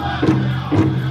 Thank you.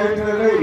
Evangelho pela.